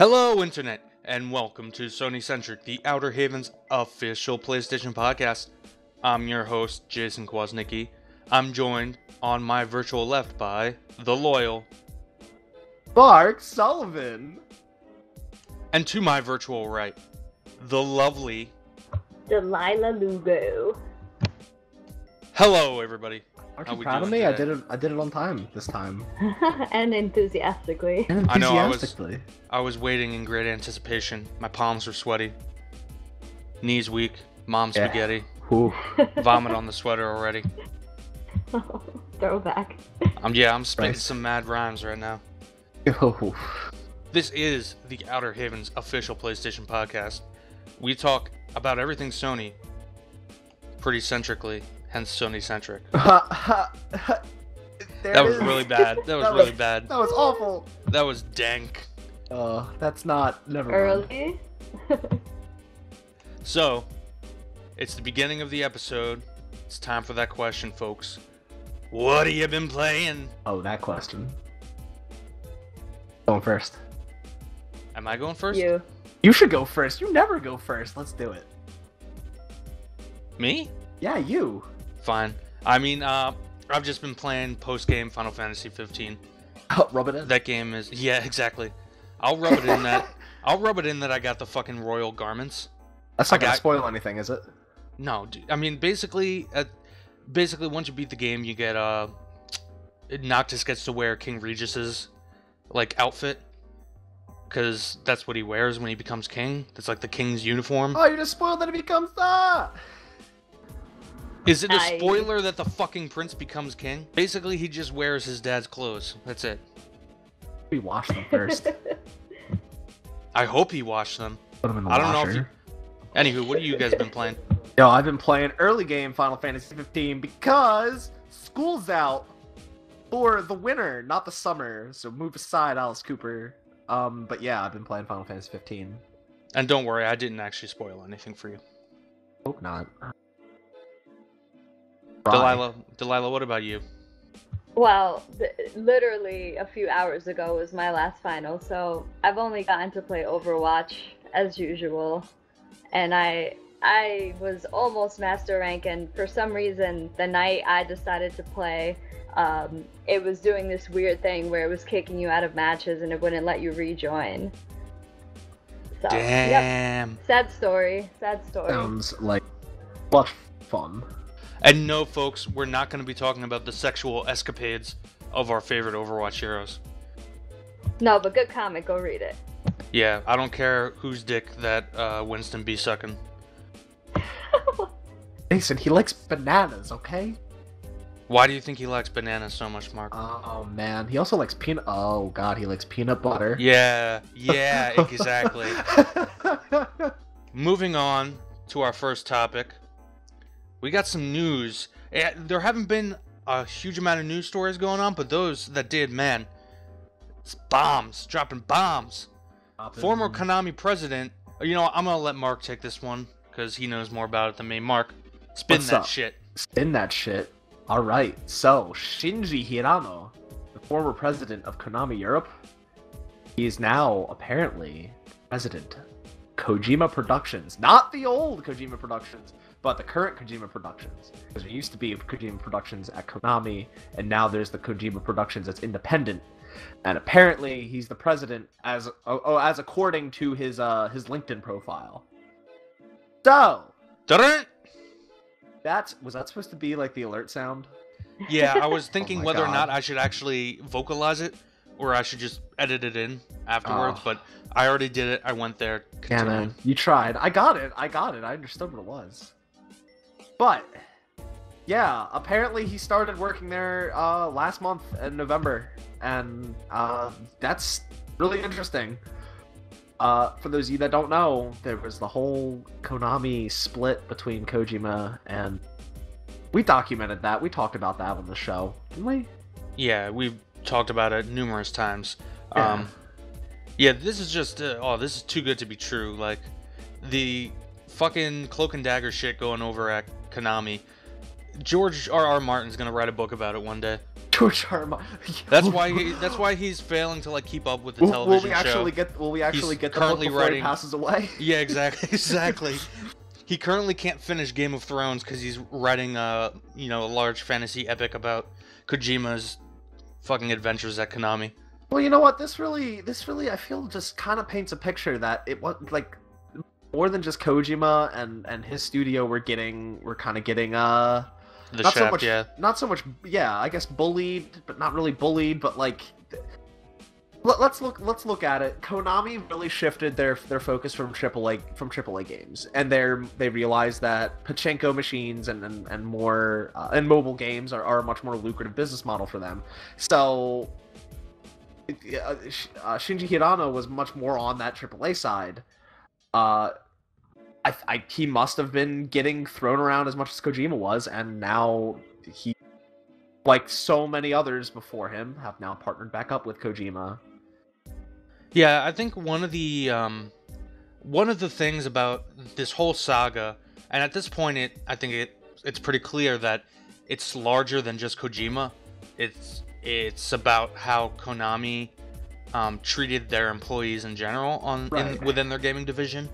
Hello, Internet, and welcome to Sony Centric, the Outer Havens official PlayStation podcast. I'm your host, Jason Kwasnicki. I'm joined on my virtual left by the loyal, Mark Sullivan. and to my virtual right, the lovely. Delaila Lugo. Hello, everybody. Aren't How you proud of doing me? I did it. I did it on time this time. and enthusiastically. And I know, I was- enthusiastically. I was waiting in great anticipation. My palms were sweaty, knees weak, mom Yeah. spaghetti, Whew. vomit on the sweater already. Throwback. Um, yeah, I'm spitting Right. some mad rhymes right now. Oof. This is the Outer Havens official PlayStation podcast. We talk about everything Sony, pretty centrically, hence Sony centric. That was is. really bad. That was That really bad. That was awful. That was dank. Uh, that's not. Never mind. Early. So, it's the beginning of the episode. It's time for that question, folks. What have you been playing? Oh, that question. Going first. Am I going first? you. You should go first. You never go first. Let's do it. Me? Yeah, you. Fine. I mean, uh, I've just been playing post game Final Fantasy 15. Rub it in. That game is yeah, exactly. I'll rub it in that. I'll rub it in that I got the fucking royal garments. That's not I gonna got- spoil anything, is it? No, dude, I mean basically, uh, basically once you beat the game, you get uh, Noctis gets to wear King Regis's like outfit, because that's what he wears when he becomes king. That's like the king's uniform. Oh, you just spoiled that he becomes that. Is it a spoiler that the fucking prince becomes king? Basically, he just wears his dad's clothes. That's it. We wash them first. I hope he washed them. Put them in the I don't know if you. Anywho, what have you guys been playing? Yo, I've been playing early game Final Fantasy 15 because school's out for the winter, not the summer. So move aside, Alice Cooper. Um, but yeah, I've been playing Final Fantasy 15. And don't worry, I didn't actually spoil anything for you. Hope not. Delaila, Delaila, what about you? well, th- literally a few hours ago was my last final, so I've only gotten to play Overwatch as usual, and I I was almost master rank, and for some reason, the night I decided to play. Um, it was doing this weird thing where it was kicking you out of matches and it wouldn't let you rejoin. So, yep. Damn. Sad story. Sad story. Sounds like much fun. And no, folks, we're not going to be talking about the sexual escapades of our favorite Overwatch heroes. No, but good comic. Go read it. Yeah, I don't care whose dick that uh, Winston be sucking. Mason, he likes bananas, okay? Why do you think he likes bananas so much, Mark? Oh man, he also likes peanut. Oh god, he likes peanut butter. yeah, yeah, exactly. Moving on to our first topic, we got some news. Eh, There haven't been a huge amount of news stories going on, but those that did, man, it's bombs, dropping bombs. Former Konami president, you know, I'm gonna let Mark take this one because he knows more about it than me. Mark, spin What's that up? shit. Spin that shit. All right. So Shinji Hirano, the former president of Konami Europe, he is now apparently president. Kojima Productions, not the old Kojima Productions, but the current Kojima Productions. Because there used to be Kojima Productions at Konami, and now there's the Kojima Productions that's independent. And apparently, he's the president as oh, oh, as according to his uh his LinkedIn profile. So that's was that supposed to be like the alert sound? Yeah, I was thinking my whether or not I should actually vocalize it or I should just edit it in afterwards, Oh. but I already did it. I went there. Yeah, man, you tried. I got it. I got it. I understood what it was. But yeah, apparently he started working there uh, last month in November, and uh, that's really interesting. Uh, for those of you that don't know, there was the whole Konami split between Kojima and we documented that. We talked about that on the show, didn't we? Yeah, we've talked about it numerous times. Yeah. Um, yeah, this is just uh, oh, this is too good to be true. Like the fucking cloak and dagger shit going over at Konami. George R. R. Martin's gonna write a book about it one day. George R. R. Martin. That's why. He, that's why he's failing to like keep up with the Will, television will we show. actually get? Will we actually He's get the book currently before writing- he passes away? Yeah, exactly, exactly. he currently can't finish Game of Thrones because he's writing a you know a large fantasy epic about Kojima's fucking adventures at Konami. Well, you know what? This really, this really, I feel just kind of paints a picture that it was like more than just Kojima and and his studio were getting, were kind of getting uh The not so much, yeah. not so much, yeah, I guess bullied, but not really bullied, but like. Let, let's look. Let's look at it. Konami really shifted their their focus from AAA from AAA games, and they're they realized that pachinko machines and and, and more uh, and mobile games are, are a much more lucrative business model for them. So, uh, Sh- uh, Shinji Hirano was much more on that AAA side. Uh, I, I he must have been getting thrown around as much as Kojima was, and now he, like so many others before him, have now partnered back up with Kojima. Yeah, I think one of the um, one of the things about this whole saga, and at this point, it I think it it's pretty clear that it's larger than just Kojima. It's it's about how Konami um, treated their employees in general on Right. in, within their gaming division.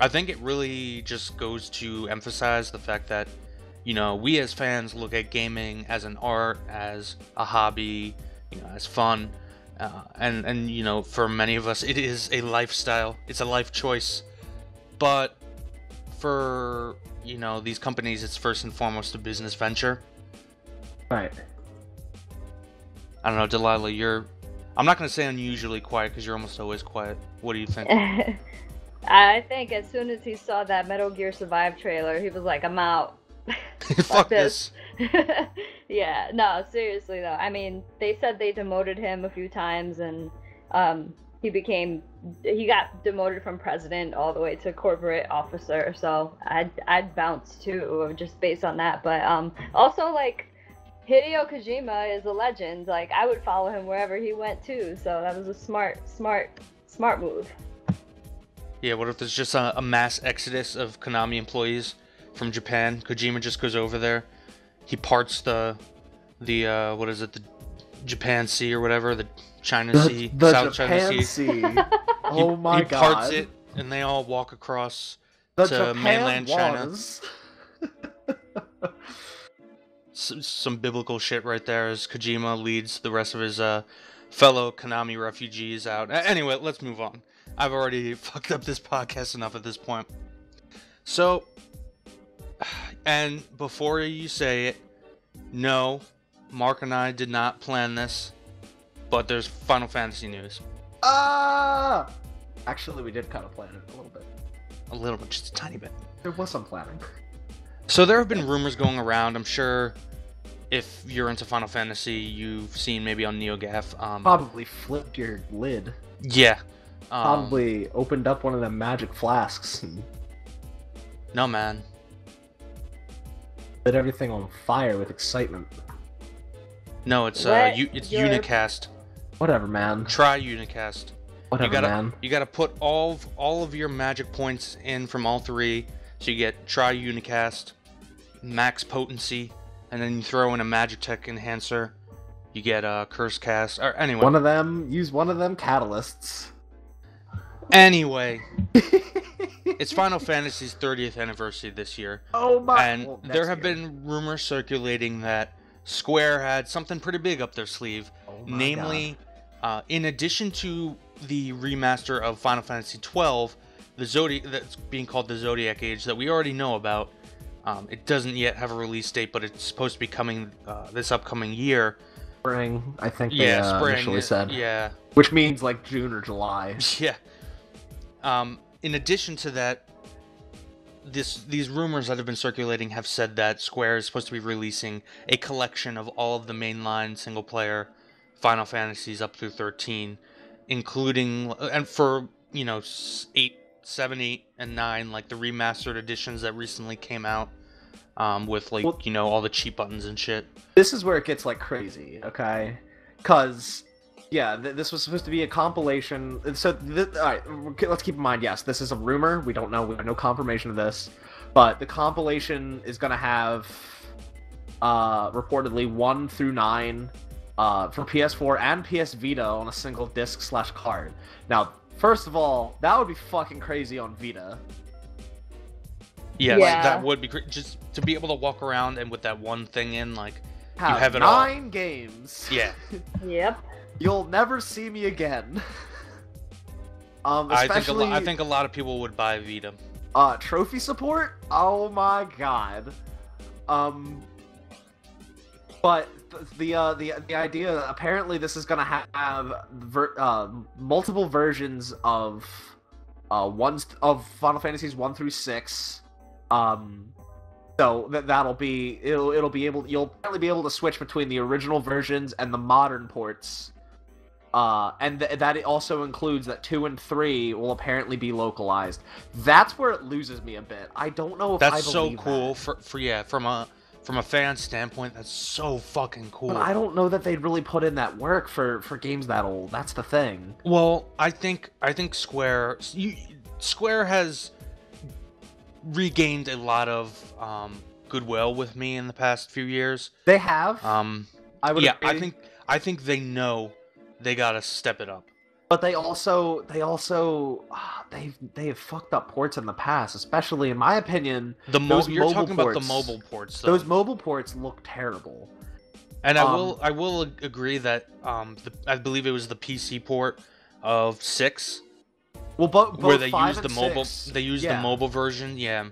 I think it really just goes to emphasize the fact that you know we as fans look at gaming as an art, as a hobby, you know, as fun. Uh, and and you know for many of us it is a lifestyle it's a life choice but for you know these companies it's first and foremost a business venture Right. i don't know delilah you're i'm not going to say unusually quiet because you're almost always quiet what do you think I think as soon as he saw that Metal Gear Survive trailer, he was like, "I'm out." fuck this yeah, no, seriously though. I mean, they said they demoted him a few times, and um, he became he got demoted from president all the way to corporate officer. So I'd I'd bounce too, just based on that. But um, also like. Hideo Kojima is a legend. Like I would follow him wherever he went too. So that was a smart, smart, smart move. yeah what if there's just a, a mass exodus of konami employees from japan kojima just goes over there he parts the the uh what is it the japan sea or whatever the china sea The, the south china Japan sea Sea. oh he, my he god. He parts it and they all walk across the to Japan mainland China. was. s- some biblical shit right there as Kojima leads the rest of his uh, fellow Konami refugees out. Anyway, let's move on. I've already fucked up this podcast enough at this point. So, and before you say it, no, Mark and I did not plan this, but there's Final Fantasy news. Ah! Actually, we did kind of plan it a little bit. A little bit, just a tiny bit. There was some planning. So there have been rumors going around. I'm sure if you're into Final Fantasy, you've seen maybe on NeoGaf. Um, Probably flipped your lid. Yeah. Um, Probably opened up one of the magic flasks and No, man. lit everything on fire with excitement. No, it's uh, What? U- it's You're- Unicast. Whatever, man. Try Unicast. Whatever, you gotta man. you gotta put all of, all of your magic points in from all three. So you get Try Unicast, Max Potency, and then you throw in a Magic Tech Enhancer. You get a Curse Cast. Or anyway, One of them, use one of them catalysts. anyway, it's Final Fantasy's 30th anniversary this year. oh my! and well, there have year. been rumors circulating that Square had something pretty big up their sleeve. Oh namely, uh, in addition to the remaster of Final Fantasy XII, the Zodiac that's being called the Zodiac Age that we already know about. Um, it doesn't yet have a release date, but it's supposed to be coming uh, this upcoming year. Spring. I think Yeah, they uh, spring. initially said, Yeah, which means like June or July. yeah. Um, in addition to that, this these rumors that have been circulating have said that Square is supposed to be releasing a collection of all of the mainline single player Final Fantasies up through 13, including and for you know eight, seven, eight, and nine, like the remastered editions that recently came out. Um, with like Well- you know all the cheat buttons and shit. This is where it gets like crazy, okay? Because yeah, th- this was supposed to be a compilation. So th- all right, let's keep in mind, yes, this is a rumor. We don't know. We have no confirmation of this, But the compilation is gonna have uh, reportedly one through nine uh, for PS4 and PS Vita on a single disc slash card. Now, first of all, that would be fucking crazy on Vita. Yes, Yeah. that would be great. Just to be able to walk around and with that one thing in, like, Have, have it all. nine games. yeah. Yep. You'll never see me again. um, I think a especially lo- I think a lot of people would buy Vita. uh, trophy support. Oh my god. Um, but th- the uh, the the idea apparently this is gonna ha- have ver- uh, multiple versions of uh ones of Final Fantasies one through six. Um, so that that'll be it'll it'll be able you'll apparently be able to switch between the original versions and the modern ports. Uh, and th- that it also includes that two and three will apparently be localized. That's where it loses me a bit. I don't know if I That's so cool that. for for yeah from a from a fan standpoint. That's so fucking cool. But I don't know that they'd really put in that work for for games that old. That's the thing. Well, I think I think Square you, Square has regained a lot of um, goodwill with me in the past few years. They have. Um, I would. yeah, I think I think they know they gotta step it up. But they also they also ah, they've they have fucked up ports in the past, especially in my opinion. The mo- Those you're mobile talking about the mobile ports, though. Those mobile ports look terrible. and I um, will I will agree that um, the, I believe it was the PC port of six Well, bo- both where they five use the mobile six, they used yeah. the mobile version yeah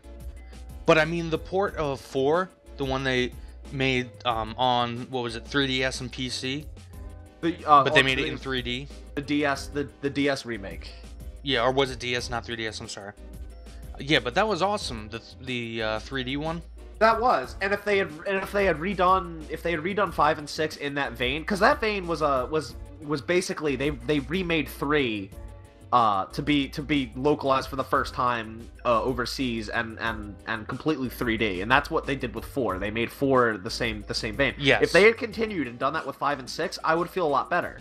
but i mean the port of 4 the one they made um, on what was it 3ds and pc The, uh, but they made it in 3d the DS the the DS remake. yeah or was it ds not 3ds i'm sorry. Yeah but that was awesome the the uh, 3d one. That was, and if they had, and if they had redone, if they had redone five and six in that vein, because that vein was a was was basically they they remade three, uh, to be to be localized for the first time uh, overseas and and and completely 3D, and that's what they did with four. They made four the same the same vein. Yes. If they had continued and done that with five and six, I would feel a lot better.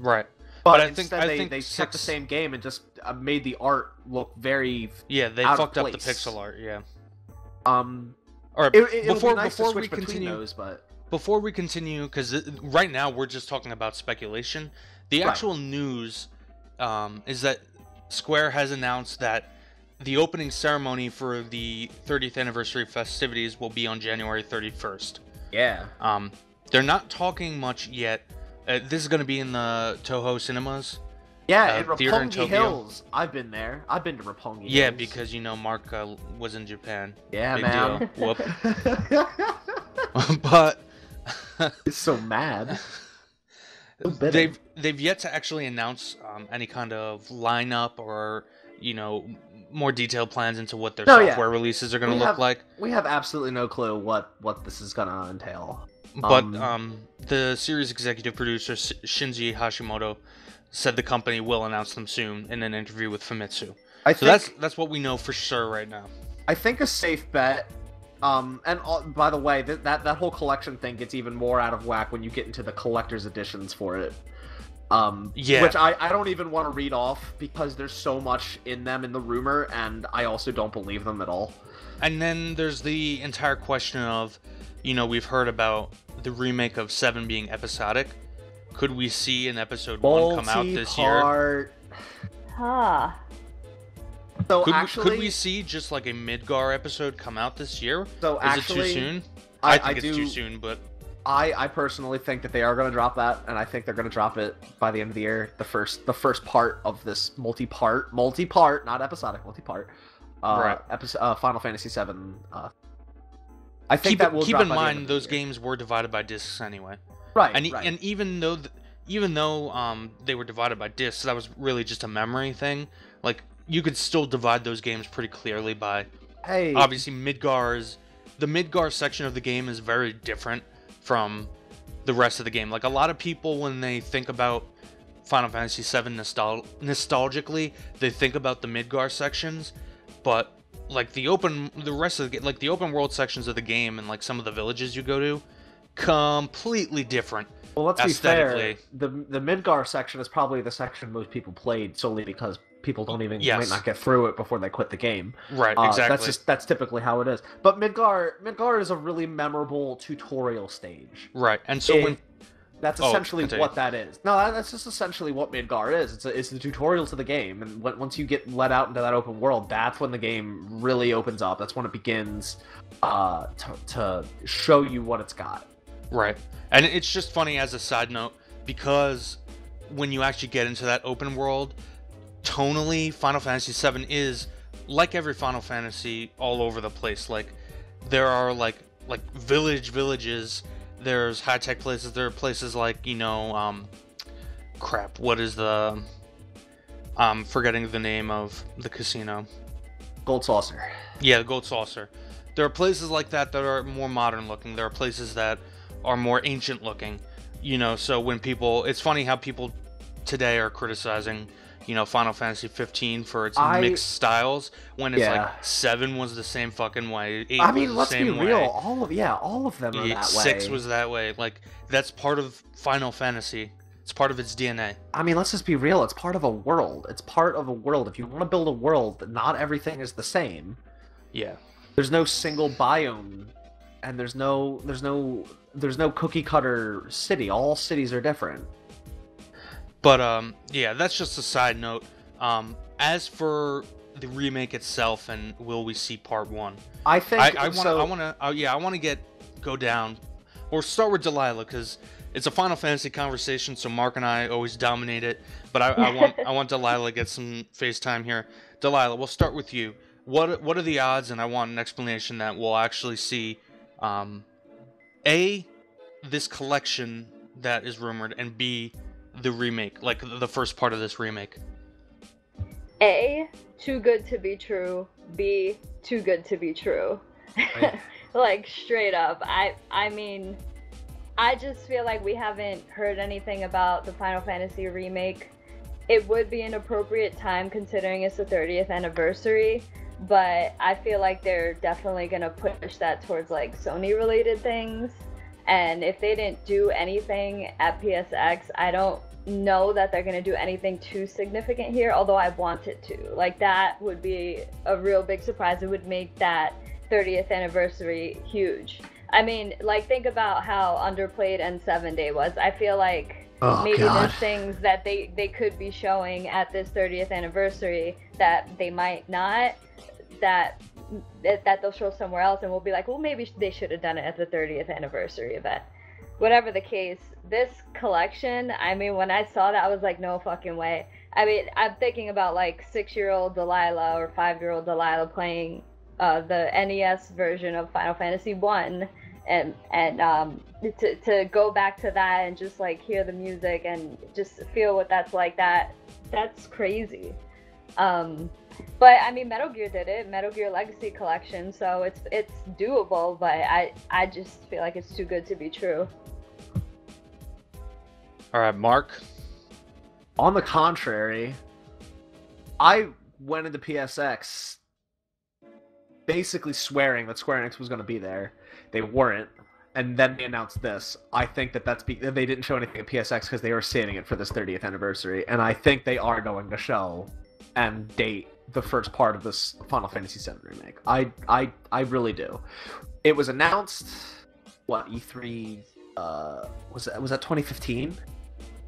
right But, But I think- instead, I they, think they took the same game and just uh, made the art look very yeah they fucked up the pixel art yeah um. all right It, before be nice before we continue those, but before we continue, because right now we're just talking about speculation, the Right. actual news um, is that Square has announced that the opening ceremony for the 30th anniversary festivities will be on January 31st. yeah. Um, they're not talking much yet. Uh, this is going to be in the Toho cinemas. Yeah, uh, in theater in Roppongi. Hills. I've been there. I've been to Roppongi Yeah, Hills. because you know Mark uh, was in Japan. yeah, Big man. deal. Whoop. but He's so mad. They've they've yet to actually announce um, any kind of lineup or you know more detailed plans into what their No, yeah. software releases are going to look have- like. We have absolutely no clue what what this is gonna entail. But um, um, the series executive producer Shinji Hashimoto said the company will announce them soon in an interview with Famitsu. I So think that's that's what we know for sure right now. I think a safe bet. Um, and uh, by the way, th- that that whole collection thing gets even more out of whack when you get into the collector's editions for it. Um, Yeah. Which I, I don't even want to read off because there's so much in them in the rumor, and I also don't believe them at all. And then there's the entire question of, you know, we've heard about the remake of Seven being episodic. Could we see an episode one come out this year? Multi-part- Huh. So Could, actually, we, could we see just like a Midgar episode come out this year? so Is actually, it too soon? I, I think I it's do. too soon, but I, I personally think that they are going to drop that, and I think they're going to drop it by the end of the year. The first, the first part of this multi-part, multi-part, not episodic, multi-part. Uh, Right. Episode, uh, Final Fantasy VII. Uh, I think keep, that will keep in mind those games were divided by discs anyway. right? And right. and even though th- even though um they were divided by discs, that was really just a memory thing. Like you could still divide those games pretty clearly by hey, obviously Midgar's the Midgar section of the game is very different from the rest of the game. Like a lot of people when they think about Final Fantasy VII nostal- nostalgically, they think about the Midgar sections, but like the open the rest of the like the open world sections of the game and like some of the villages you go to completely different. well, let's be fair. The the Midgar section is probably the section most people played solely because people don't even Yes. might not get through it before they quit the game. Right, Uh, exactly. That's just that's typically how it is. But Midgar Midgar is a really memorable tutorial stage. right. And so It- when That's Oh, essentially continue. what that is. No, that's just essentially what Midgar is. It's a, it's the tutorial to the game, and when, once you get let out into that open world, that's when the game really opens up. That's when it begins uh, to, to show you what it's got. Right. And it's just funny as a side note because when you actually get into that open world, tonally, Final Fantasy VII is like every Final Fantasy all over the place. Like there are like like village villages. There's high tech places. There are places like you know, um, crap. What is the? I'm forgetting the name of the casino. Gold Saucer. Yeah, Gold Saucer. There are places like that that are more modern looking. There are places that are more ancient looking. You know, so when people, it's funny how people today are criticizing, you know, Final Fantasy 15 for its I- mixed styles when it's Yeah. like seven was the same fucking way. Eight I mean, let's be real. way. All of yeah, all of them are yeah, that way. Six was that way. Like that's part of Final Fantasy. It's part of its DNA. I mean, let's just be real. It's part of a world. It's part of a world. If you want to build a world, that not everything is the same. Yeah. There's no single biome, and there's no there's no there's no cookie cutter city. All cities are different. But um, yeah, that's just a side note. Um, as for the remake itself, and will we see part one? I think I, I want to. so, I want to. Uh, yeah, I want to get go down, or start with Delaila because it's a Final Fantasy conversation. So Mark and I always dominate it. But I, I want I want Delaila to get some FaceTime here. Delaila, we'll start with you. What what are the odds? And I want an explanation that we'll actually see, um, a this collection that is rumored, and b the remake, like the first part of this remake. A, too good to be true. B, too good to be true. Right. like straight up. I I mean, I just feel like we haven't heard anything about the Final Fantasy remake. It would be an appropriate time considering it's the 30th anniversary, but I feel like they're definitely gonna push that towards like Sony related things. And if they didn't do anything at PSX, I don't know that they're going to do anything too significant here, although I want it to. Like, that would be a real big surprise. It would make that 30th anniversary huge. I mean, like, think about how underplayed N7 Day was. I feel like oh maybe god. there's things that they, they could be showing at this 30th anniversary that they might not, that that that they'll show somewhere else and we'll be like well maybe they should have done it at the 30th anniversary event whatever the case this collection i mean when i saw that i was like no fucking way i mean i'm thinking about like six year old delaila or five year old delaila playing uh, the nes version of final fantasy one and and um, to, to go back to that and just like hear the music and just feel what that's like that that's crazy um, but I mean, Metal Gear did it, Metal Gear Legacy Collection, so it's it's doable. But I I just feel like it's too good to be true. All right, Mark. On the contrary, I went into PSX basically swearing that Square Enix was going to be there. They weren't, and then they announced this. I think that that's be- they didn't show anything at PSX because they were saving it for this 30th anniversary, and I think they are going to show and date the first part of this Final Fantasy VII remake. I I I really do. It was announced. What E3 uh, was that? Was that 2015?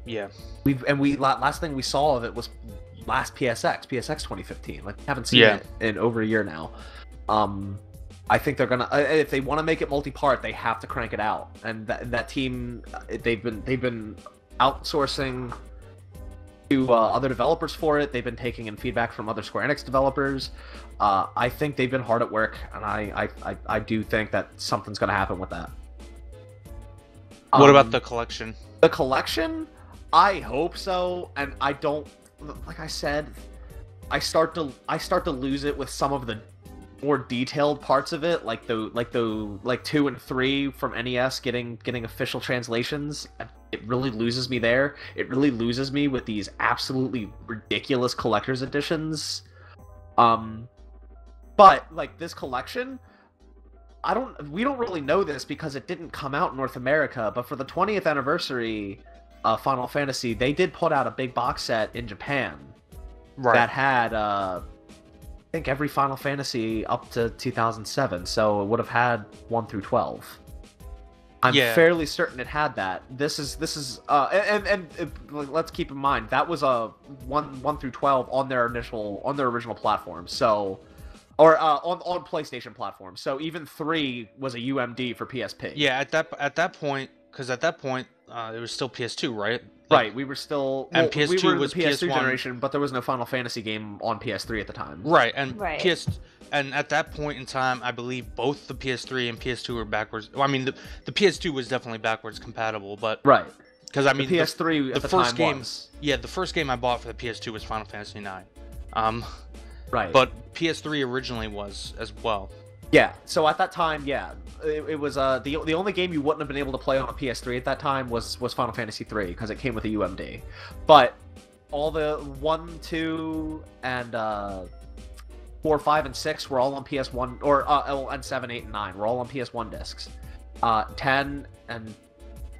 Yeah. We've and we last thing we saw of it was last PSX, PSX 2015. Like we haven't seen Yeah. it in over a year now. Um, I think they're gonna uh, if they want to make it multi-part, they have to crank it out. And that that team, uh, they've been they've been outsourcing to uh, other developers for it. They've been taking in feedback from other Square Enix developers. Uh, I think they've been hard at work, and I I, I, I do think that something's gonna happen with that. What Um, about the collection? the collection i hope so and i don't like i said i start to i start to lose it with some of the more detailed parts of it like the like the like two and three from nes getting getting official translations it really loses me there it really loses me with these absolutely ridiculous collector's editions um but like this collection I don't. We don't really know this because it didn't come out in North America. But for the 20th anniversary, uh, Final Fantasy, they did put out a big box set in Japan, Right. that had uh, I think every Final Fantasy up to 2007, so it would have had one through 12. I'm Yeah. fairly certain it had that. This is this is uh, and and, and uh, let's keep in mind that was a one one through 12 on their initial on their original platform. So or uh, on on PlayStation platform. So even three was a UMD for PSP. Yeah, at that at that point, because at that point uh, it was still PS2, right? Right, we were still And well, we PS2 were in was the PS3 PS1. generation, but there was no Final Fantasy game on PS3 at the time. Right, and Right. PS and at that point in time, I believe both the PS3 and PS2 were backwards. Well, I mean, the the PS2 was definitely backwards compatible, but Right. because I mean, the the- PS3 the at the first time game- was. yeah, the first game I bought for the PS2 was Final Fantasy IX. Um, Right. but PS3 originally was as well. Yeah, so at that time, yeah, it, it was uh the the only game you wouldn't have been able to play on a PS3 at that time was was Final Fantasy 3 because it came with a UMD. But all the 1, 2 and uh 4, 5 and 6 were all on PS1 or uh oh, and 7, 8 and 9 were all on PS1 discs. Uh 10 and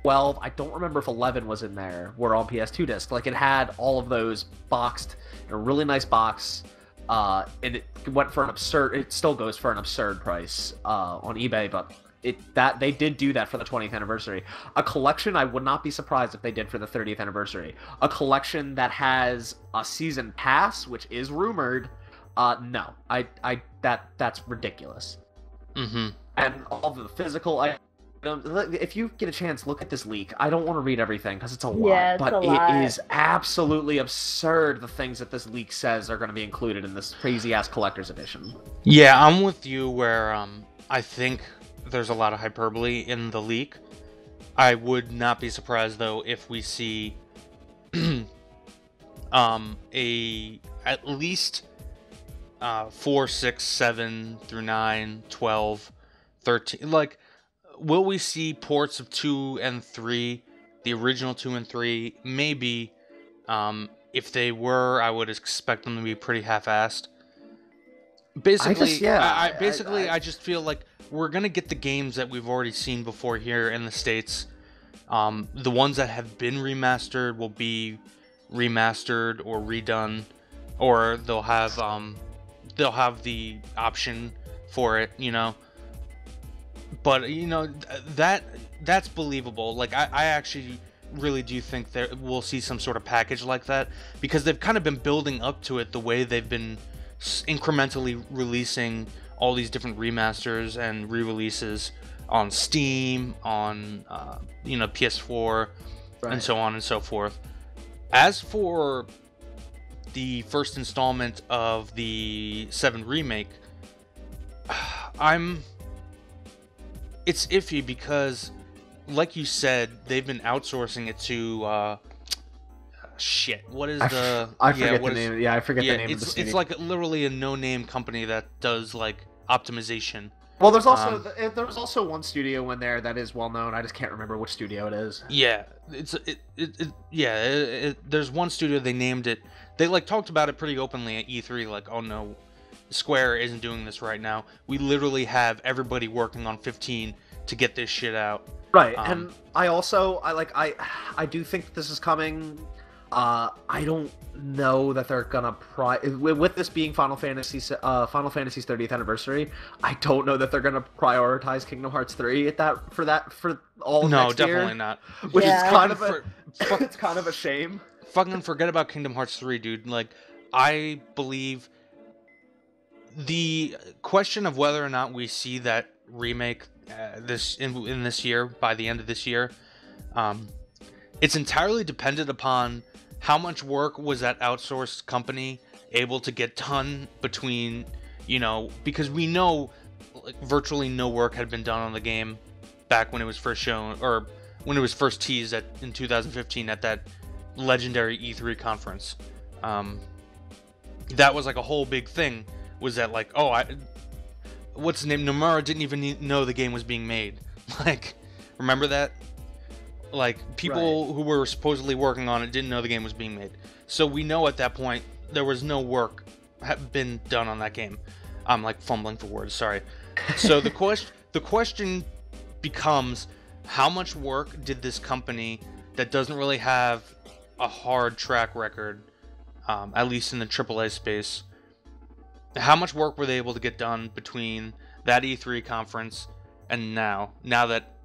12, I don't remember if 11 was in there, were on PS2 disc. Like it had all of those boxed in a really nice box. Uh, and it went for an absurd. It still goes for an absurd price uh, on eBay, but it that they did do that for the 20th anniversary. A collection I would not be surprised if they did for the 30th anniversary. A collection that has a season pass, which is rumored. Uh, no, I I that that's ridiculous. Mm-hmm. And all the physical. If you get a chance, look at this leak. I don't want to read everything because it's a lot, Yeah, it's but a it lot. is absolutely absurd the things that this leak says are going to be included in this crazy ass collector's edition. Yeah, I'm with you. Where um, I think there's a lot of hyperbole in the leak. I would not be surprised though if we see um a at least uh 4 6 7 through 9 12 13 like will we see ports of 2 and 3 the original 2 and 3 maybe. Um if they were i would expect them to be pretty half-assed. Basically yeah, I, I I- basically I- I, just feel like we're gonna get the games that we've already seen before here in the states. Um, the ones that have been remastered will be remastered or redone or they'll have um, they'll have the option for it you know but you know that that's believable. Like i, I actually really do think that we'll see some sort of package like that because they've kind of been building up to it the way they've been incrementally releasing all these different remasters and re-releases on steam on uh, you know ps4 and so on and so forth. As for the first installment of the 7 remake i'm it's iffy because like you said they've been outsourcing it to uh shit what is I, the I yeah, forget the what is- name. yeah, I forget yeah the name of it's the studio. it's like literally a no-name company that does like optimization well, there's also um, th- there's also one studio in there that is well known. I just can't remember which studio it is. Yeah, it's it, it, it yeah. It, there's one studio they named it. They like talked about it pretty openly at E3. Like, oh no, Square isn't doing this right now. We literally have everybody working on 15 to get this shit out. Right, Um, and I also I like I I do think this is coming. Uh, I don't know that they're gonna pri with with this being Final Fantasy uh Final Fantasy's 30th anniversary. I don't know that they're gonna prioritize Kingdom Hearts 3 at that for that for all no, next definitely year, not. which Yeah. is kind of a For- fuck- it's kind of a shame. fucking forget about Kingdom Hearts 3, dude. Like, I believe the question of whether or not we see that remake uh, this in, in this year by the end of this year, um, it's entirely dependent upon how much work was that outsourced company able to get done between, you know, because we know like, virtually no work had been done on the game back when it was first shown or when it was first teased at in 2015 at that legendary E3 conference. Um, that was like a whole big thing. Was that like, oh, I, what's name? Nomura didn't even know the game was being made. Like, remember that? Like, people who were supposedly working on it didn't know the game was being made. So we know at that point there was no work been done on that game. I'm like fumbling for words. Sorry. So the question the question becomes how much work did this company that doesn't really have a hard track record um, at least in the AAA space. How much work were they able to get done between that E3 conference and now? Now that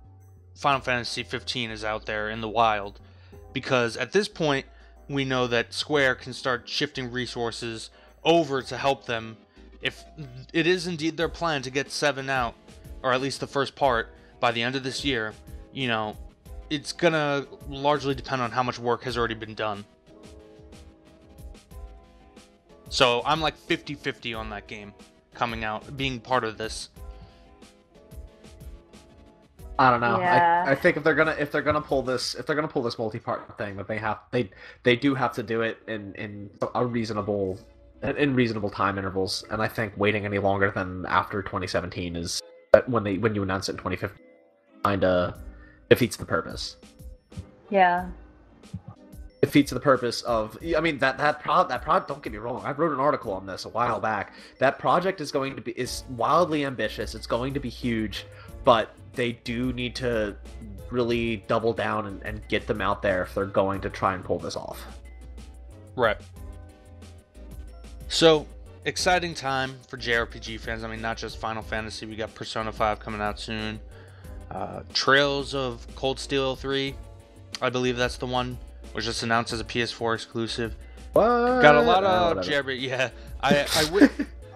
Final Fantasy 15 is out there in the wild, because at this point we know that Square can start shifting resources over to help them if it is indeed their plan to get 7 out or at least the first part by the end of this year, you know, it's gonna largely depend on how much work has already been done. So I'm like 50 50 on that game coming out, being part of this. I don't know. Yeah. I, I think if they're gonna if they're gonna pull this if they're gonna pull this multi-part thing, that they have they they do have to do it in in a reasonable in reasonable time intervals. And I think waiting any longer than after 2017 is when they when you announce it in 2015 kind of defeats the purpose. Yeah. Defeats the purpose of i mean that that pro that project don't get me wrong i wrote an article on this a while back that project is going to be is wildly ambitious it's going to be huge but they do need to really double down and, and get them out there if they're going to try and pull this off Right. So, exciting time for JRPG fans. I mean, not just Final Fantasy. We got Persona 5 coming out soon. Uh, Trails of Cold Steel 3, I believe that's the one, was just announced as a PS4 exclusive. what? Got a lot Uh, of whatever. JRPG. Yeah, I, I would,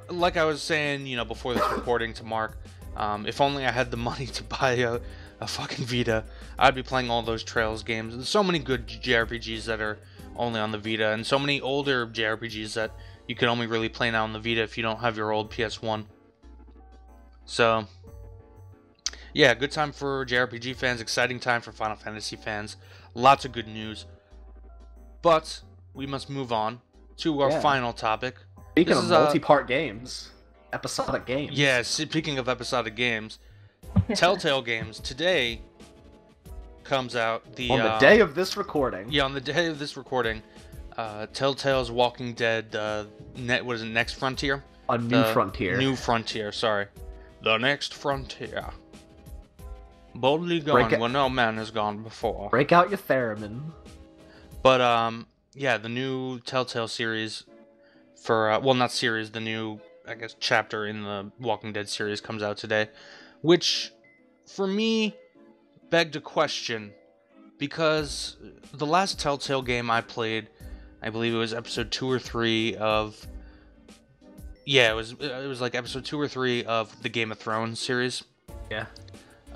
like I was saying, you know, before this recording to Mark, um, if only I had the money to buy a, a fucking Vita, I'd be playing all those Trails games. There's so many good JRPGs that are only on the Vita, and so many older JRPGs that you can only really play now on the Vita if you don't have your old PS1. So, yeah, good time for JRPG fans, exciting time for Final Fantasy fans. Lots of good news. But we must move on to our Yeah. final topic. speaking this of multi-part games episodic games Yeah, speaking of episodic games, Telltale Games today comes out the on the uh, day of this recording Yeah, on the day of this recording, uh, Telltale's Walking Dead uh, net what is it, Next Frontier? a new The frontier New Frontier, sorry. The Next Frontier. Boldly going Break it- where no man has gone before. break out your theremin But um, yeah, the new Telltale series for uh, well, not series, the new I guess chapter in the Walking Dead series comes out today, which for me begged a question because the last Telltale game I played, I believe it was episode two or three of. Yeah, it was it was like episode two or three of the Game of Thrones series yeah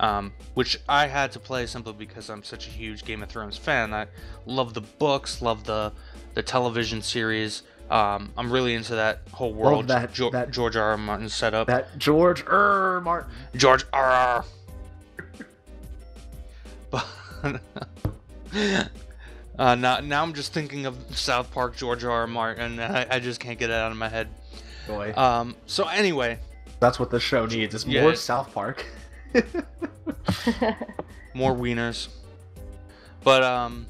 um, which I had to play simply because I'm such a huge Game of Thrones fan. I love the books, love the the television series. Um, I'm really into that whole world that- Jo- that- George R. R. Martin set up. that george er martin George R. R. But uh, now, now I'm just thinking of South Park George R. R. Martin, and I, I just can't get it out of my head. boy Um, so anyway, That's what the show needs. Is Yeah. more South Park. more wieners. But um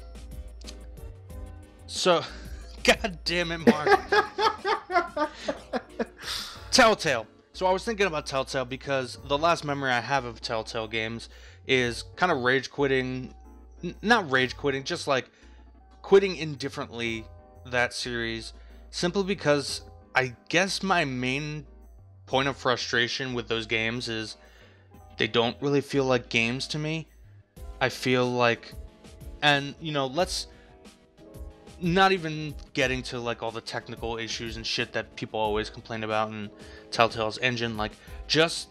so god damn it, Mark. Telltale. So I was thinking about Telltale because the last memory I have of Telltale games is kind of rage quitting n- not rage quitting, just like quitting indifferently that series simply because I guess my main point of frustration with those games is they don't really feel like games to me. I feel like and you know, let's not even getting to like all the technical issues and shit that people always complain about in Telltale's engine, like just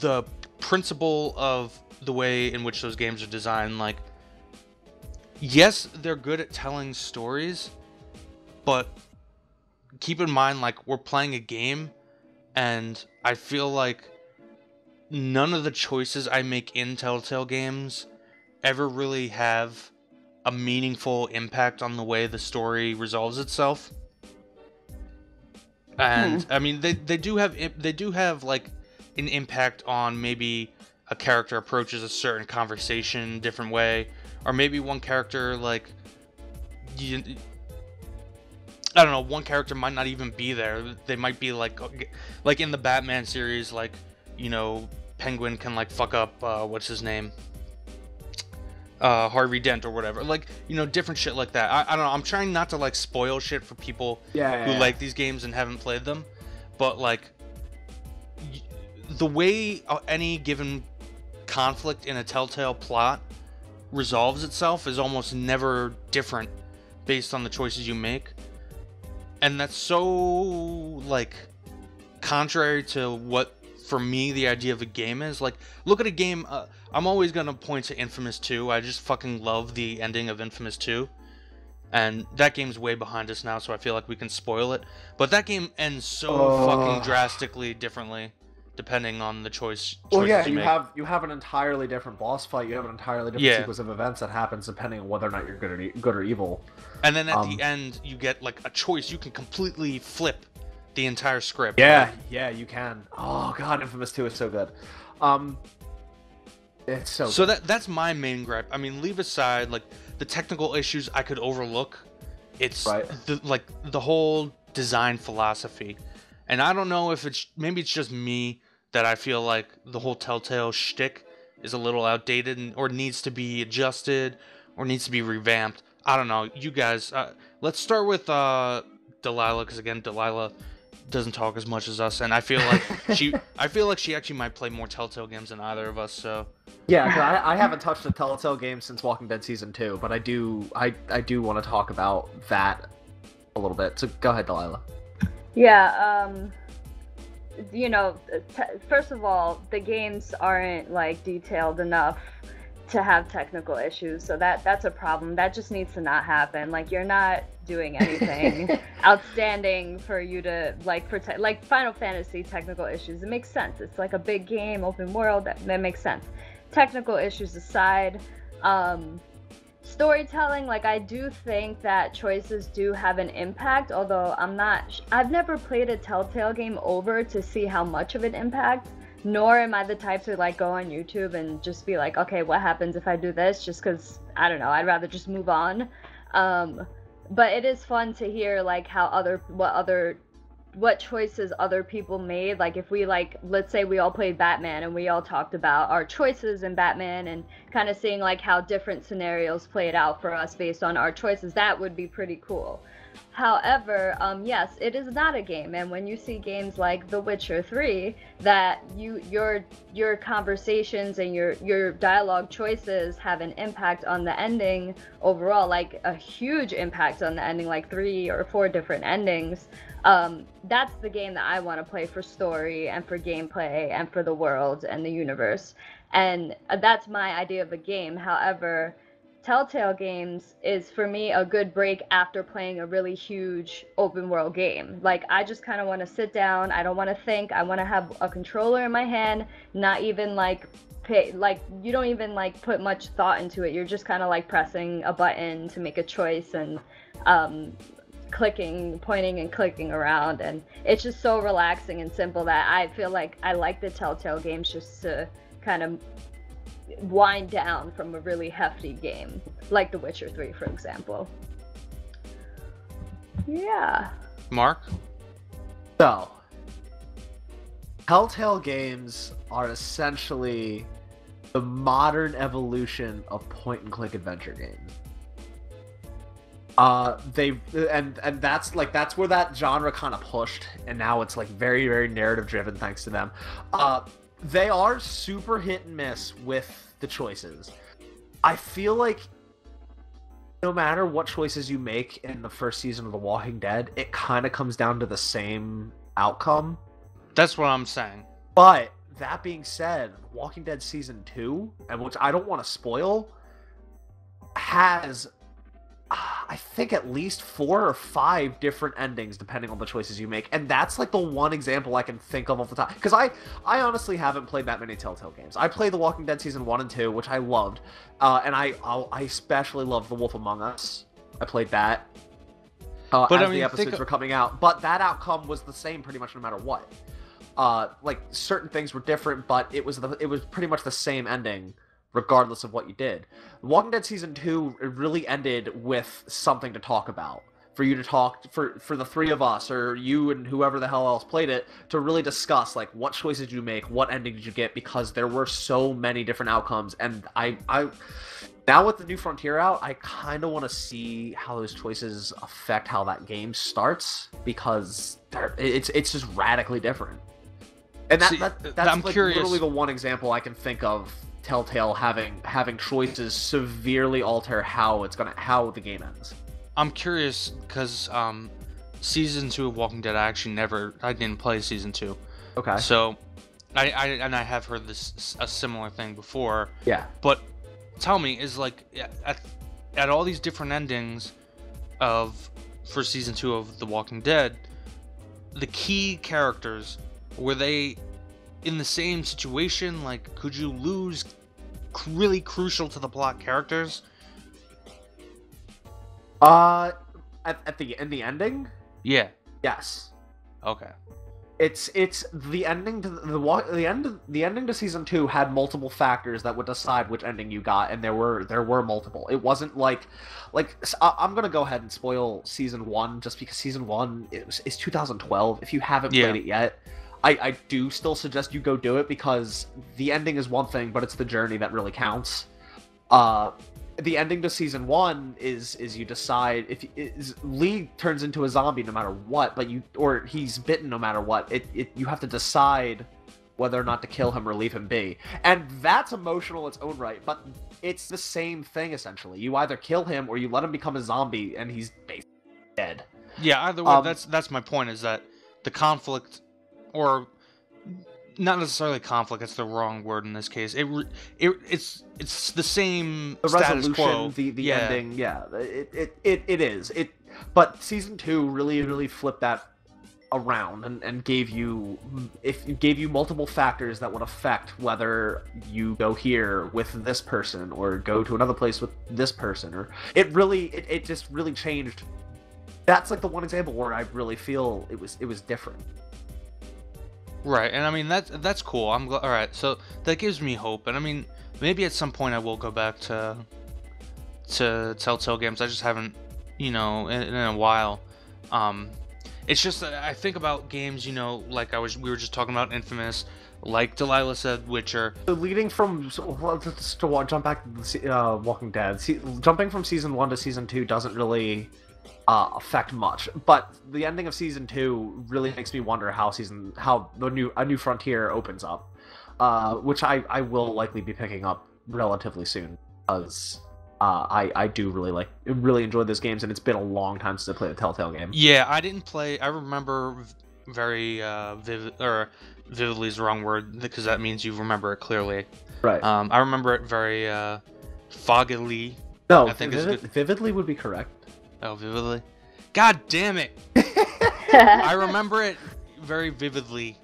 the principle of the way in which those games are designed, like yes, they're good at telling stories, but keep in mind like we're playing a game and I feel like none of the choices I make in Telltale games ever really have a meaningful impact on the way the story resolves itself. And hmm. I mean, they they do have they do have like an impact on maybe a character approaches a certain conversation a different way, or maybe one character like you, I don't know, one character might not even be there. They might be like like in the Batman series, like you know, Penguin can like fuck up uh, what's his name, uh, Harvey Dent or whatever. Like you know, different shit like that. I, I don't know. I'm trying not to like spoil shit for people Yeah, who yeah, like these games and haven't played them, but like y- the way uh, any given conflict in a Telltale plot resolves itself is almost never different based on the choices you make, and that's so like contrary to what for me the idea of a game is like look at a game uh, i'm always going to point to infamous 2 i just fucking love the ending of infamous 2 and that game's way behind us now so i feel like we can spoil it but that game ends so fucking drastically differently depending on the choice Well, yeah, you you have you have an entirely different boss fight. You have an entirely different Yeah. sequence of events that happens depending on whether or not you're good or e- good or evil. and then at um, the end you get like a choice you can completely flip the entire script Yeah, yeah, you can. Oh god, Infamous Two is so good. Um, it's so. So that that's my main gripe. I mean, leave aside like the technical issues I could overlook. It's Right. the like the whole design philosophy. And I don't know if it's maybe it's just me that I feel like the whole Telltale shtick is a little outdated and, or needs to be adjusted or needs to be revamped. I don't know. You guys, uh, let's start with uh, Delaila because again, Delaila doesn't talk as much as us, and I feel like she, I feel like she actually might play more Telltale games than either of us. So Yeah, I, I haven't touched a Telltale game since Walking Dead season two, but I do I I do want to talk about that a little bit. So go ahead, Delaila. Yeah, um, you know, t- first of all, the games aren't like detailed enough to have technical issues, so that that's a problem. That just needs to not happen. Like you're not doing anything outstanding for you to like for te- like Final Fantasy technical issues. It makes sense. It's like a big game, open world. That that makes sense. Technical issues aside, um, storytelling like i do think that choices do have an impact although i'm not sh- i've never played a telltale game over to see how much of an impact nor am i the type to like go on youtube and just be like okay what happens if i do this? Just because i don't know i'd rather just move on. Um but it is fun to hear like how other what other what choices other people made. Like if we like let's say we all played batman and we all talked about our choices in batman and kind of seeing like how different scenarios played out for us based on our choices that would be pretty cool however um yes it is not a game and when you see games like the witcher 3 that you your your conversations and your your dialogue choices have an impact on the ending overall like a huge impact on the ending like three or four different endings um, that's the game that I want to play for story and for gameplay and for the world and the universe. And uh, that's my idea of a game. However, Telltale Games is for me a good break after playing a really huge open world game. Like, I just kind of want to sit down, I don't want to think, I want to have a controller in my hand, not even like pay, like you don't even like put much thought into it. You're just kind of like pressing a button to make a choice and um, clicking, pointing and clicking around, and it's just so relaxing and simple that I feel like I like the Telltale games just to kind of wind down from a really hefty game, like The Witcher 3, for example. Yeah. Mark, So, Telltale games are essentially the modern evolution of point and click adventure games. Uh, they and and that's like that's where that genre kind of pushed, and now it's like very very narrative driven thanks to them. Uh, they are super hit and miss with the choices. I feel like no matter what choices you make in the first season of The Walking Dead, it kind of comes down to the same outcome. that's what I'm saying. But that being said, Walking Dead season two, and which I don't want to spoil, has I think at least four or five different endings depending on the choices you make, and that's like the one example I can think of off the top. Because I, I honestly haven't played that many Telltale games. I played The Walking Dead season one and two, which I loved, uh, and I, I'll, I especially loved The Wolf Among Us. I played that. Uh, But, I as mean, the episodes of- were coming out, but that outcome was the same pretty much no matter what uh like certain things were different but it was the it was pretty much the same ending regardless of what you did walking dead season 2 really ended with something to talk about for you to talk for for the three of us or you and whoever the hell else played it to really discuss like what choices did you make what ending did you get because there were so many different outcomes and i i now with the new Frontier out, I kind of want to see how those choices affect how that game starts because it's it's just radically different. And that, See, that uh, that's I'm like curious- literally the one example I can think of Telltale having having choices severely alter how it's gonna how the game ends. I'm curious because um, season two of Walking Dead, I actually never, I didn't play season two, Okay. so I, I and I have heard this a similar thing before. Yeah. But tell me, is like at at all these different endings of for season two of The Walking Dead, the key characters were they in the same situation? Like, could you lose really crucial to the plot characters? Uh, at, at the in the ending, Yeah. yes. Okay. It's it's the ending to the, the the end the ending to season two had multiple factors that would decide which ending you got, and there were there were multiple. It wasn't like like I'm gonna go ahead and spoil season one just because season one is, is 2012. If you haven't Yeah. played it yet, I I do still suggest you go do it because the ending is one thing, but it's the journey that really counts. Uh, the ending to season one is is you decide if is, Lee turns into a zombie no matter what, but you or he's bitten no matter what. It, it you have to decide whether or not to kill him or leave him be, and that's emotional in its own right. But it's the same thing essentially. You either kill him or you let him become a zombie, and he's basically dead. Yeah. Either way, Um, that's that's my point. Is that the conflict, or not necessarily conflict. It's the wrong word in this case. It, it it's it's the same the status resolution, quo. the the yeah. ending, yeah, it, it it it is it. But season two really really flipped that around and, and gave you if gave you multiple factors that would affect whether you go here with this person or go to another place with this person or it really it, it just really changed that's like the one example where i really feel it was it was different Right, and I mean that's that's cool. I'm glad. All right, so that gives me hope, and I mean maybe at some point I will go back to to Telltale games. I just haven't, you know, in, in a while. Um, it's just that I think about games, you know, like I was we were just talking about Infamous, like Delaila said, Witcher. Leading from just to jump back to uh, Walking Dead, se- jumping from season one to season two doesn't really uh, affect much, but the ending of season two really makes me wonder how season how the new a new frontier opens up, uh, which I I will likely be picking up relatively soon because. Uh, I, I do really like really enjoy those games and it's been a long time since I played a Telltale game. Yeah, I didn't play. I remember very uh, vivid or vividly is the wrong word because that means you remember it clearly. Right. Um, I remember it very uh, foggily. no, I think vivid- vividly would be correct. Oh, vividly. God damn it! I remember it very vividly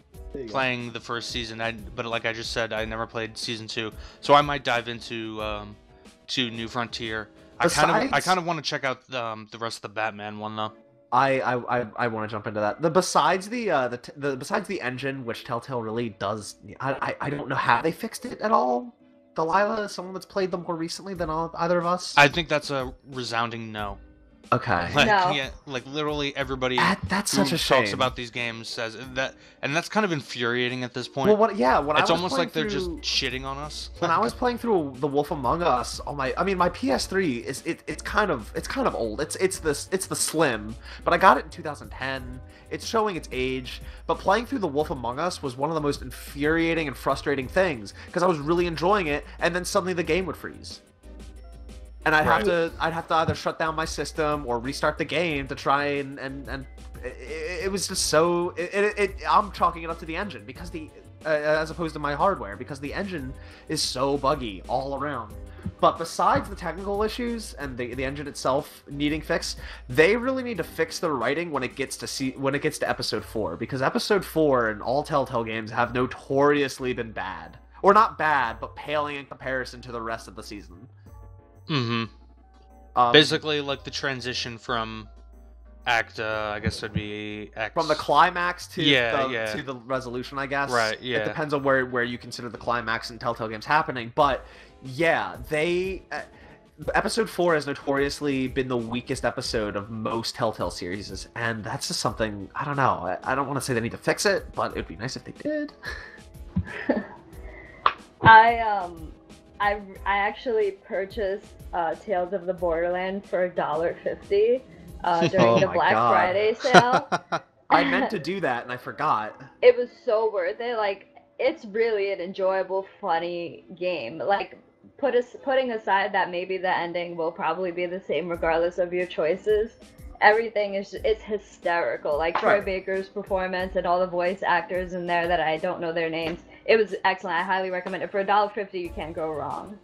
playing the first season. I but like I just said, I never played season two, so I might dive into um, to New Frontier. I kind of I kind of want to check out um, the rest of the Batman one though. I I, I, I want to jump into that. The besides the uh the, the besides the engine, which Telltale really does, I, I I don't know how they fixed it at all. Delaila is someone that's played them more recently than all, either of us. I think that's a resounding no. Okay, Like No. yeah, like literally everybody that, that's who such a shame. talks about these games says that, and that's kind of infuriating at this point. well, what? Yeah, when it's I was almost playing like they're just through- shitting on us. when I was playing through The Wolf Among Us on my I mean my PS3 is it, it's kind of it's kind of old. It's it's this it's the slim, but I got it in 2010. It's showing its age, but playing through The Wolf Among Us was one of the most infuriating and frustrating things because I was really enjoying it and then suddenly the game would freeze. And I'd have to I'd have to either shut down my system or restart the game to try and and and it, it was just so it, it, it I'm chalking it up to the engine because the uh, as opposed to my hardware because the engine is so buggy all around. But besides the technical issues and the, the engine itself needing fix, they really need to fix the writing when it gets to see when it gets to episode four because episode four and all Telltale games have notoriously been bad or not bad but paling in comparison to the rest of the season. Hmm Um, Basically, like the transition from Act, uh, I guess would be X. from the climax to Yeah, the, yeah. to the resolution, I guess. Right, yeah. It depends on where where you consider the climax in Telltale games happening, but yeah, they. Uh, episode four has notoriously been the weakest episode of most Telltale series, and that's just something I don't know. I, I don't want to say they need to fix it, but it'd be nice if they did. I um I I actually purchased uh, Tales of the Borderland for $1.50 uh, during Oh the Black God. Friday sale. I meant to do that and I forgot. it was so worth it. Like it's really an enjoyable, funny game. Like put us putting aside that maybe the ending will probably be the same regardless of your choices. Everything is it's hysterical. Like Troy Baker's performance and all the voice actors in there that I don't know their names. It was excellent. I highly recommend it. For a dollar fifty, you can't go wrong.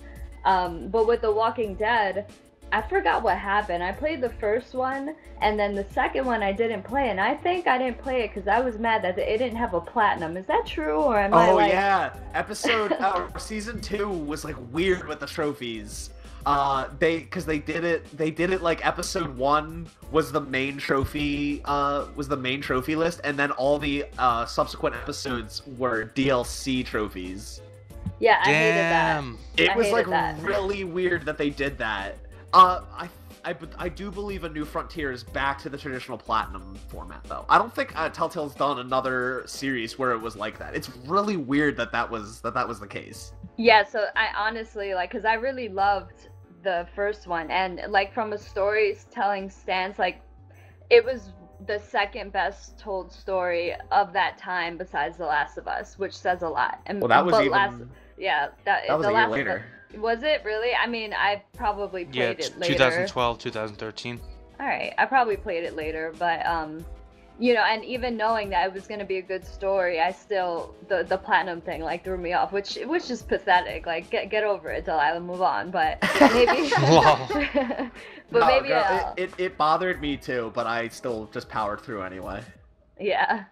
Um, but with The Walking Dead, I forgot what happened. I played the first one, and then the second one I didn't play, and I think I didn't play it because I was mad that it didn't have a platinum. Is that true, or am I Oh like? yeah, episode uh, season two was like weird with the trophies. Uh, they because they did it. They did it like episode one was the main trophy. Uh, was the main trophy list, and then all the uh subsequent episodes were DLC trophies. Yeah, I hated that. It I was like that. really weird that they did that. Uh, I. I, but I do believe a new frontier is back to the traditional platinum format though i don't think uh, telltale's done another series where it was like that it's really weird that that was that that was the case Yeah, so I honestly like because I really loved the first one, and like from a storytelling stance, like it was the second best told story of that time besides The Last of Us, which says a lot. And well that was but even Last, yeah, that, that was the a year Last of Us- later Was it really? I mean, I probably played it's it later. 2012, 2013. All right, I probably played it later, but um, you know, and even knowing that it was gonna be a good story, I still the the platinum thing like threw me off, which which is pathetic. Like get get over it, Delaila, move on. But maybe, but No, maybe girl, uh, it, it, it bothered me too, but I still just powered through anyway. yeah.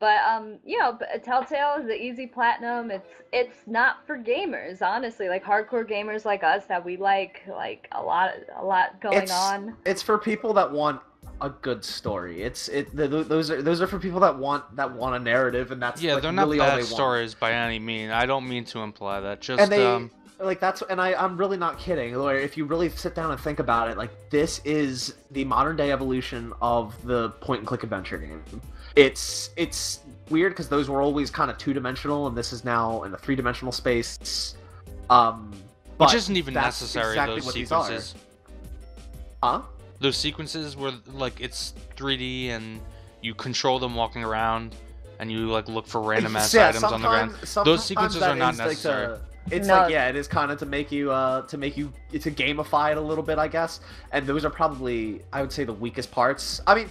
But um, you know, Telltale is the easy platinum. It's it's not for gamers, honestly. Like hardcore gamers like us that we like like a lot a lot going It's- on. It's for people that want a good story. It's it th- th- those are those are for people that want that want a narrative, and that's Yeah, like, they're not really all bad they want. stories by any mean. I don't mean to imply that. Just And they um, like that's and I I'm really not kidding. Like, If you really sit down and think about it, like this is the modern day evolution of the point and click adventure game. It's it's weird because those were always kind of two dimensional, and this is now in a three dimensional space. Um, but which isn't even necessary. exactly those what these are. sequences. Huh? Those sequences where like it's 3D and you control them walking around, and you like look for random ass Yeah, items on the ground. sometimes- sometimes sequences are not is, like, necessary. the- it's No. like yeah, it is kind of to make you uh to make you to gamify it a little bit, I guess. And those are probably I would say the weakest parts. I mean,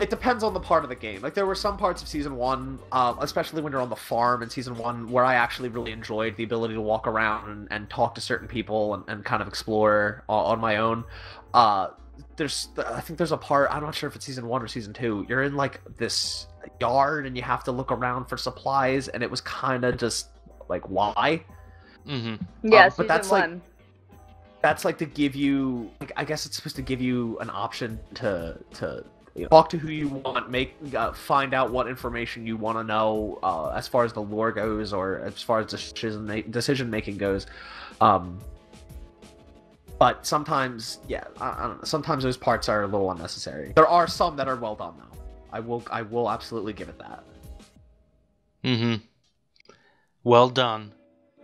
it depends on the part of the game. Like there were some parts of season one, uh, especially when you're on the farm in season one, where I actually really enjoyed the ability to walk around and, and talk to certain people and, and kind of explore on, on my own. Uh, there's I think there's a part I'm not sure if it's season one or season two. You're in like this yard and you have to look around for supplies, and it was kind of just like why? Mm-hmm. Yeah, Um, but season that's, like. That's like to give you like I guess it's supposed to give you an option to to you know, talk to who you want, make uh, find out what information you want to know uh, as far as the lore goes or as far as decision ma- decision making goes. Um, but sometimes, yeah, I, I don't know. Sometimes those parts are a little unnecessary. There are some that are well done though. I will I will absolutely give it that. hmm Well done.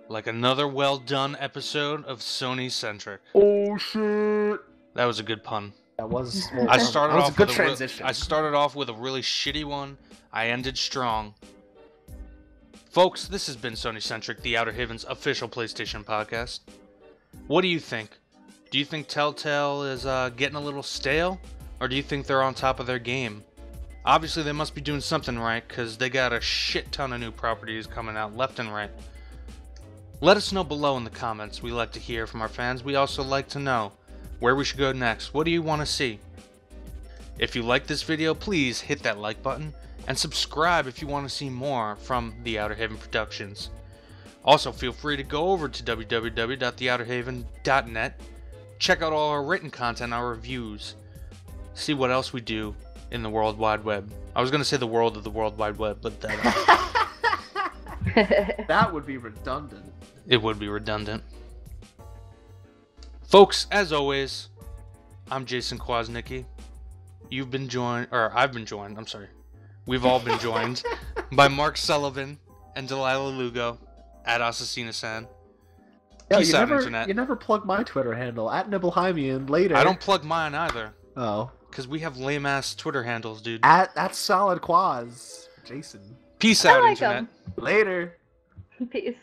Like another well done episode of Sony Centric. Oh shit! That was a good pun. That was. I started that was off a good with a re- transition. I started off with a really shitty one. I ended strong. Folks, this has been Sony Centric, the Outer Havens official PlayStation podcast. What do you think? Do you think Telltale is uh, getting a little stale, or do you think they're on top of their game? Obviously, they must be doing something right because they got a shit ton of new properties coming out left and right. Let us know below in the comments. We like to hear from our fans. We also like to know where we should go next. What do you want to see? If you like this video, please hit that like button and subscribe if you want to see more from the Outer Haven Productions. Also, feel free to go over to www.theouterhaven.net, check out all our written content, our reviews, see what else we do in the World Wide Web. I was going to say the world of the World Wide Web, but that, that would be redundant. it would be redundant. Folks, as always, I'm Jason Kwasnicki. You've been joined, or I've been joined, I'm sorry. We've all been joined by Mark Sullivan and Delaila Lugo at Assassina-san. Yeah, Peace you out, never, internet. You never plug my Twitter handle at Nibelheimian later. I don't plug mine either, Oh, because we have lame ass Twitter handles, dude. at that's SolidKwas, Jason. Peace I out, like internet. 'em. Later. Peace.